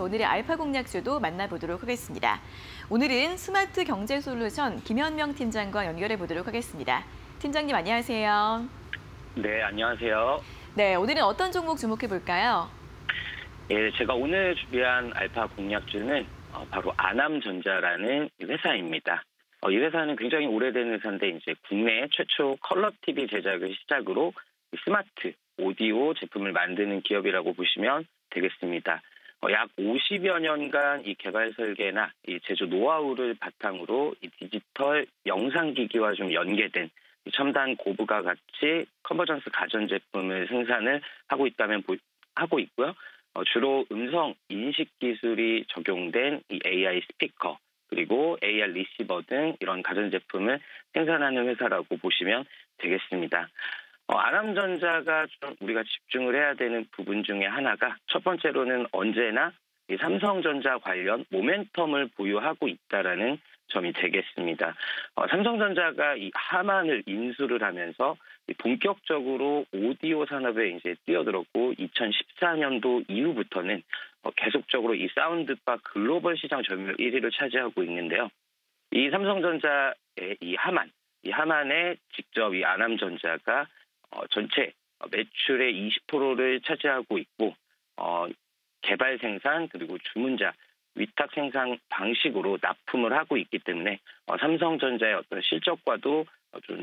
오늘의 알파 공략주도 만나보도록 하겠습니다. 오늘은 스마트 경제 솔루션 김현명 팀장과 연결해 보도록 하겠습니다. 팀장님 안녕하세요. 네, 안녕하세요. 네, 오늘은 어떤 종목 주목해 볼까요? 예, 제가 오늘 준비한 알파 공략주는 어, 바로 아남전자라는 회사입니다. 어, 이 회사는 굉장히 오래된 회사인데 이제 국내 최초 컬러 TV 제작을 시작으로 스마트 오디오 제품을 만드는 기업이라고 보시면 되겠습니다. 어, 약 50여 년간 이 개발 설계나 이 제조 노하우를 바탕으로 이 디지털 영상 기기와 좀 연계된 첨단 고부가 가치 convergence 가전 제품을 생산을 하고 있다면 하고 있고요. 어, 주로 음성 인식 기술이 적용된 이 AI 스피커 그리고 AV 리시버 등 이런 가전 제품을 생산하는 회사라고 보시면 되겠습니다. 어, 아람전자가 좀 우리가 집중을 해야 되는 부분 중에 하나가 첫 번째로는 언제나 이 삼성전자 관련 모멘텀을 보유하고 있다라는 점이 되겠습니다. 어, 삼성전자가 이 하만을 인수를 하면서 본격적으로 오디오 산업에 이제 뛰어들었고 2014년도 이후부터는 어, 계속적으로 이 사운드바 글로벌 시장 점유율 1위를 차지하고 있는데요. 이 삼성전자의 이 하만, 이 하만에 직접 이 아남전자가 어, 전체 매출의 20%를 차지하고 있고 어, 개발 생산 그리고 주문자 위탁 생산 방식으로 납품을 하고 있기 때문에 어, 삼성전자의 어떤 실적과도 어, 좀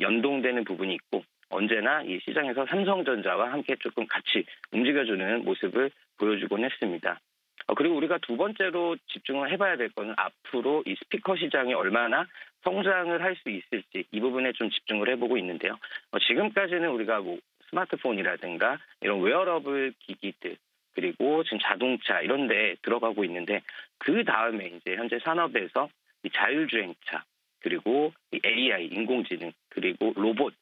연동되는 부분이 있고 언제나 이 시장에서 삼성전자와 함께 조금 같이 움직여주는 모습을 보여주곤 했습니다. 어, 그리고 우리가 두 번째로 집중을 해봐야 될 것은 앞으로 이 스피커 시장이 얼마나 성장을 할 수 있을지 이 부분에 좀 집중을 해보고 있는데요. 어, 지금까지는 우리가 뭐 스마트폰이라든가 이런 웨어러블 기기들 그리고 지금 자동차 이런 데 들어가고 있는데 그 다음에 이제 현재 산업에서 이 자율주행차 그리고 이 AI 인공지능 그리고 로봇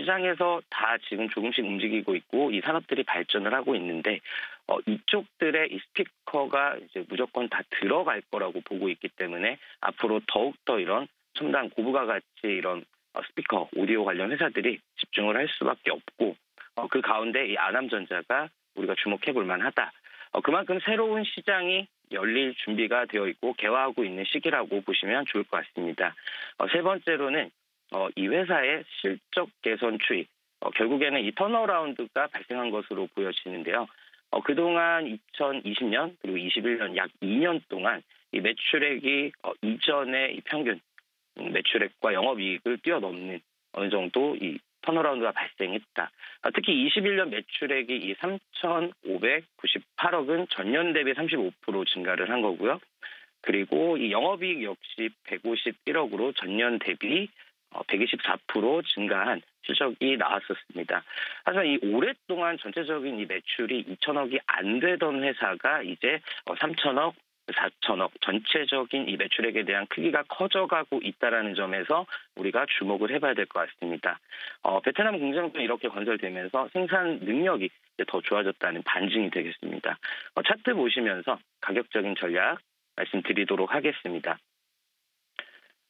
시장에서 다 지금 조금씩 움직이고 있고 이 산업들이 발전을 하고 있는데 어, 이쪽들의 이 스피커가 이제 무조건 다 들어갈 거라고 보고 있기 때문에 앞으로 더욱 더 이런 첨단 고부가 가치 이런 어, 스피커 오디오 관련 회사들이 집중을 할 수밖에 없고 어, 그 가운데 이 아남전자가 우리가 주목해 볼 만하다. 어, 그만큼 새로운 시장이 열릴 준비가 되어 있고 개화하고 있는 시기라고 보시면 좋을 것 같습니다. 어, 세 번째로는 어, 이 회사의 실적 개선 추이, 어, 결국에는 이 턴어라운드가 발생한 것으로 보여지는데요. 어, 그동안 2020년 그리고 21년 약 2년 동안 이 매출액이 어, 이전의 이 평균 매출액과 영업이익을 뛰어넘는 어느 정도 이 턴어라운드가 발생했다. 아, 특히 21년 매출액이 이 3,598억은 전년 대비 35% 증가를 한 거고요. 그리고 이 영업이익 역시 151억으로 전년 대비 124% 어, 증가한 실적이 나왔었습니다. 하지만 이 오랫동안 전체적인 이 매출이 2천억이 안 되던 회사가 이제 3천억, 어, 4천억 전체적인 이 매출액에 대한 크기가 커져가고 있다라는 점에서 우리가 주목을 해봐야 될 것 같습니다. 어, 베트남 공장도 이렇게 건설되면서 생산 능력이 더 좋아졌다는 반증이 되겠습니다. 어, 차트 보시면서 가격적인 전략 말씀드리도록 하겠습니다.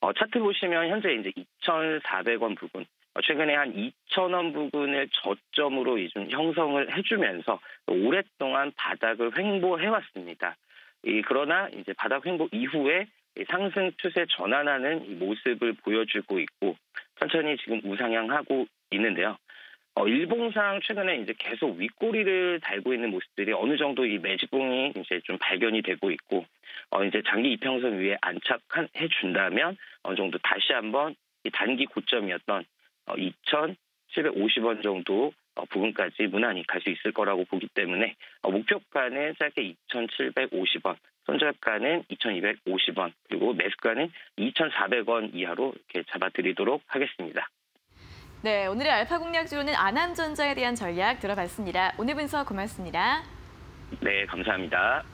어, 차트 보시면 현재 이제 2,400원 부근, 어, 최근에 한 2,000원 부근을 저점으로 좀 형성을 해주면서 오랫동안 바닥을 횡보해왔습니다. 이, 그러나 이제 바닥 횡보 이후에 상승 추세 전환하는 모습을 보여주고 있고 천천히 지금 우상향하고 있는데요. 어, 일봉상 최근에 이제 계속 윗꼬리를 달고 있는 모습들이 어느 정도 이 매집봉이 이제 좀 발견이 되고 있고, 어, 이제 장기 이평선 위에 안착해 준다면 어느 정도 다시 한번 이 단기 고점이었던 어, 2,750원 정도 어, 부분까지 무난히 갈 수 있을 거라고 보기 때문에 어, 목표가는 짧게 2,750원, 손절가는 2,250원, 그리고 매수가는 2,400원 이하로 이렇게 잡아드리도록 하겠습니다. 네, 오늘의 알파 공략 주로는 아남전자에 대한 전략 들어봤습니다. 오늘 분석 고맙습니다. 네, 감사합니다.